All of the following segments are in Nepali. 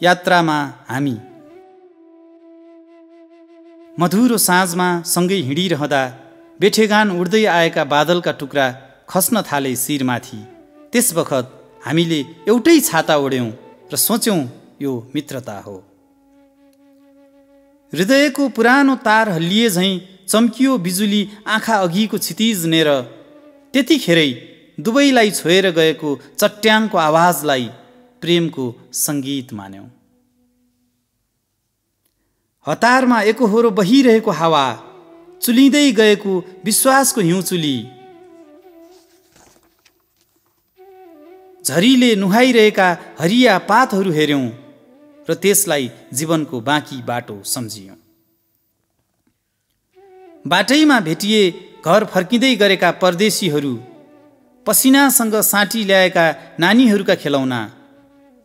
यात्रामा हामी। मधुरो साँझमा सँगै हिँडिरहँदा बेठेगान उड्दै आएका बादलका टुक्रा खस्न थाले शिरमाथि। त्यस बखत हामीले एउटै छाता ओढ्यौँ र सोच्यौँ यो मित्रता हो। हृदयको पुरानो तार हल्लिए झैँ चम्कियो बिजुली आँखा अघिको क्षितिज नेर त्यतिखेरै दुवैलाई छोएर गएको चट्याङको आवाजलाई प्रेमको सङ्गीत मान्यौँ। हतारमा एकहोरो बहिरहेको हावा चुलिँदै गएको विश्वासको हिउँचुली झरीले नुहाइरहेका हरिया पातहरू हेऱ्यौँ र त्यसलाई जीवनको बाँकी बाटो सम्झियौँ। बाटैमा भेटिए घर फर्किँदै गरेका परदेशीहरू पसिनासँग साँटी ल्याएका नानीहरूका खेलौना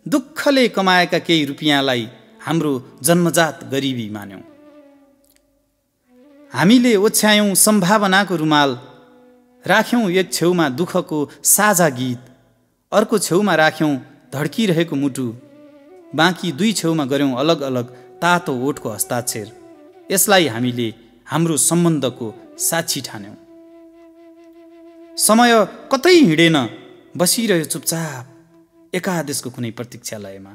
दुःखले कमाएका केही रुपियाँलाई हाम्रो जन्मजात गरिबी मान्यौँ। हामीले ओछ्यायौँ सम्भावनाको रुमाल राख्यौँ एक छेउमा दुःखको साझा गीत अर्को छेउमा राख्यौँ धड्किरहेको मुटु बाँकी दुई छेउमा गऱ्यौँ अलग अलग तातो ओठको हस्ताक्षर। यसलाई हामीले हाम्रो सम्बन्धको साक्षी ठान्यौँ। समय कतै हिँडेन बसिरह्यो चुपचाप एकादेशको कुनै प्रतीक्षालयमा।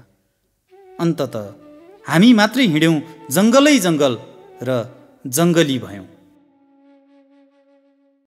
अन्तत हामी मात्रै हिँड्यौँ जङ्गलै जङ्गल र जङ्गली भयौँ।